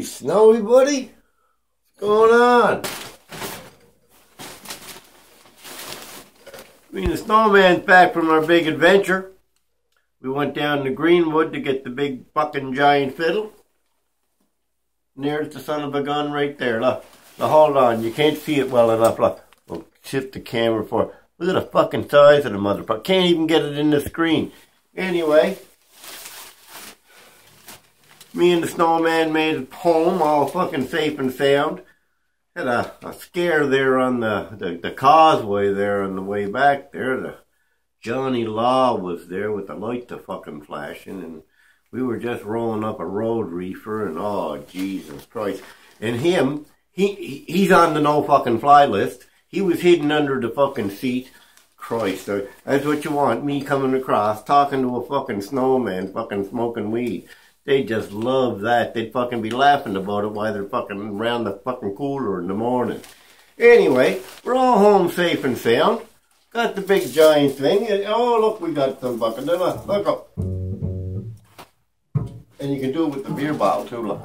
Snowie buddy? What's going on? Me and the snowman's back from our big adventure. We went down to Greenwood to get the big fucking giant fiddle. There's the son of a gun right there. Look, now hold on, you can't see it well enough. Look, we'll shift the camera for. Look at the fucking size of the motherfucker. Can't even get it in the screen. Anyway, me and the snowman made it home, all fucking safe and sound. Had a, a scare there on the, the, the causeway there on the way back there. The Johnny Law was there with the lights a fucking flashing, and we were just rolling up a road reefer, and oh Jesus Christ! And him, he he's on the no fucking fly list. He was hidden under the fucking seat. Christ, that's what you want. Me coming across, talking to a fucking snowman, fucking smoking weed. They just love that. They'd fucking be laughing about it while they're fucking around the fucking cooler in the morning. Anyway, we're all home safe and sound. Got the big giant thing. Oh, look, we got some fucking, look, look up. And you can do it with the beer bottle too, look.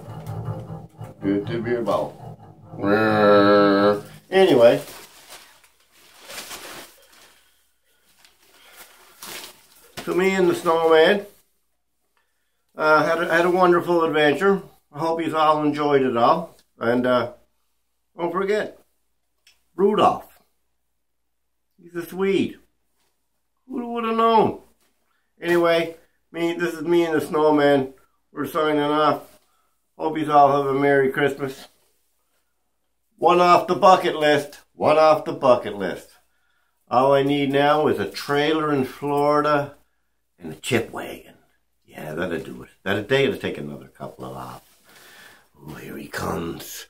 Do it to the beer bottle. Anyway. So me and the snowman uh, had, a, had a wonderful adventure. I hope you all enjoyed it all. And uh, don't forget, Rudolph. He's a Swede. Who would have known? Anyway, me this is me and the snowman. We're signing off. Hope you all have a Merry Christmas. One off the bucket list. One off the bucket list. All I need now is a trailer in Florida and a chip wagon. Yeah, that'll do it. That'll, that'll take another couple of hours. Oh, here he comes.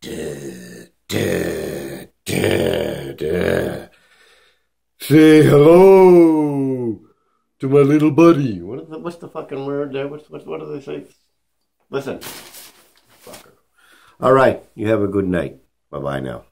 Duh, duh, duh, duh. Say hello to my little buddy. What is the, what's the fucking word there? What's, what, what do they say? Listen. Fucker. All right. You have a good night. Bye-bye now.